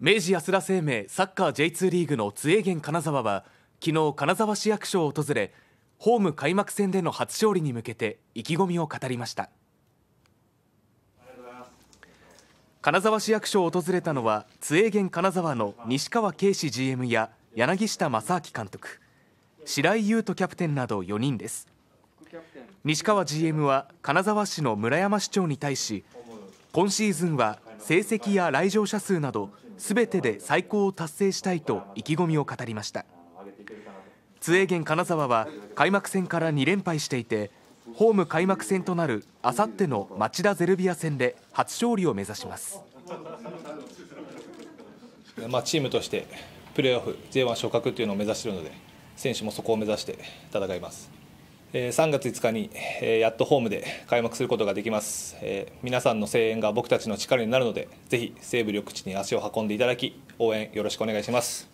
明治安田生命サッカー J2 リーグの津英源金沢は昨日金沢市役所を訪れホーム開幕戦での初勝利に向けて意気込みを語りました。金沢市役所を訪れたのは津英源金沢の西川圭司 GM や柳下正明監督。白井優斗キャプテンなど4人です。西川 GM は金沢市の村山市長に対し今シーズンは成績や来場者数などすべてで最高を達成したいと意気込みを語りました。津英源金沢は開幕戦から2連敗していてホーム開幕戦となるあさっての町田ゼルビア戦で初勝利を目指します。まあ、チームとしてプレーオフ J1 昇格というのを目指しているので選手もそこを目指して戦います。3月5日にやっとホームで開幕することができます。皆さんの声援が僕たちの力になるのでぜひ西武緑地に足を運んでいただき応援よろしくお願いします。